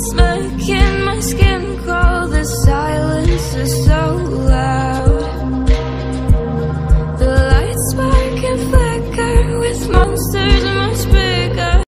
It's making my skin crawl. The silence is so loud. The lights spark and flicker With monsters